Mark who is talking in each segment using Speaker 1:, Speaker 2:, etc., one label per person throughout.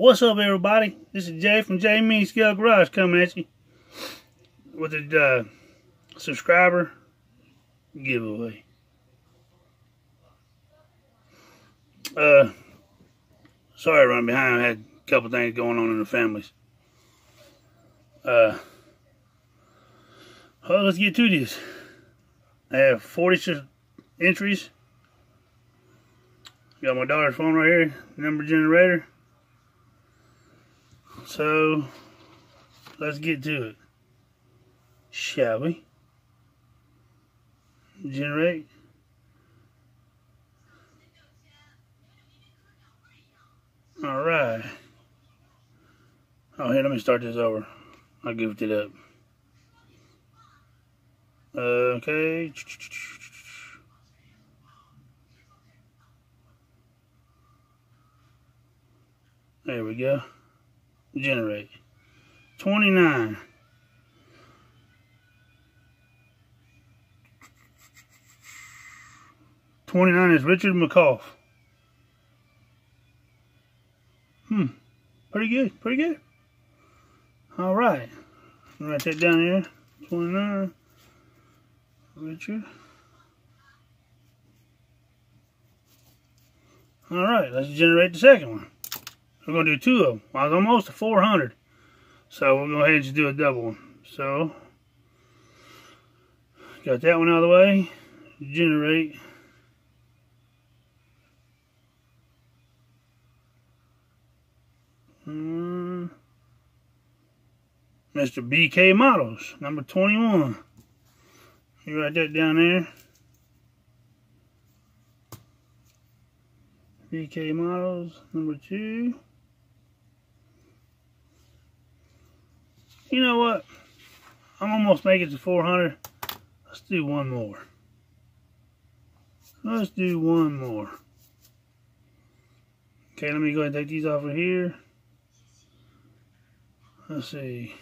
Speaker 1: What's up, everybody? This is Jay from Jay Mini Scale Garage coming at you with a uh, subscriber giveaway. Uh, sorry, I run behind. I had a couple things going on in the families. Uh, well, let's get to this. I have 40 entries. Got my daughter's phone right here, number generator. So, let's get to it. Shall we? Generate. Alright. Oh, here, let me start this over. I goofed it up. Okay. There we go. Generate. 29. Twenty-nine is Richard McCough. Hmm. Pretty good. Pretty good. All right. Write that down here. 29. Richard. All right. Let's generate the second one. We're going to do two of them. I was almost to 400. So we'll go ahead and just do a double one. So, got that one out of the way. Generate. Hmm. Mr. BK Models, number 21. You write that down there. BK Models, number two. You know what? I'm almost making it to 400. Let's do one more. Let's do one more. Okay, let me go ahead and take these off of here. Let's see.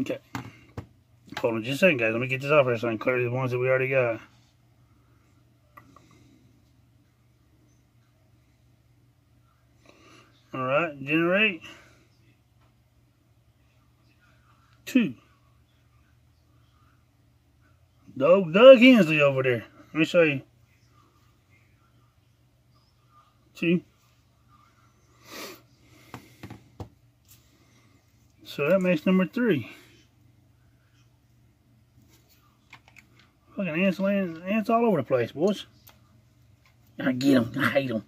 Speaker 1: Okay. Hold on just a second, guys. Let me get this off here so I can clear the ones that we already got. Alright, generate. Two. Doug, Doug Hensley over there. Let me show you. Two. So that makes number three. Fucking ants, ants all over the place, boys. I get them. I hate them.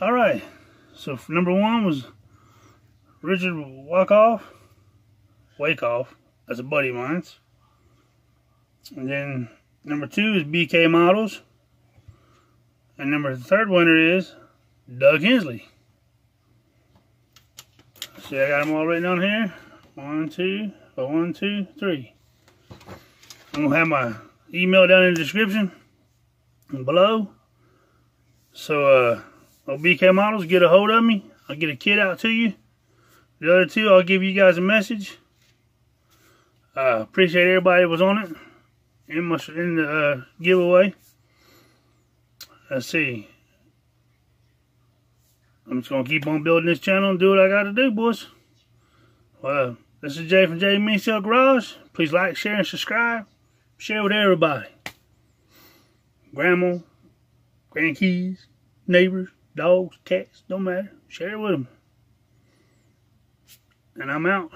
Speaker 1: All right. So number one was Richard Wakoff. Wakeoff. That's a buddy of mine's. And then number two is BK Models. And number third winner is Doug Hensley. See, I got them all written on here. One, two, oh, one, two, three. I'm to have my email down in the description below. So, uh, BK Models, get a hold of me. I'll get a kit out to you. The other two, I'll give you guys a message. Uh, appreciate everybody that was on it in my in the uh, giveaway. Let's see. I'm just gonna keep on building this channel and do what I gotta do, boys. Well, this is Jay from J Mini Garage. Please like, share, and subscribe. Share with everybody. Grandma, grandkids, neighbors, dogs, cats, don't matter. Share it with them. And I'm out.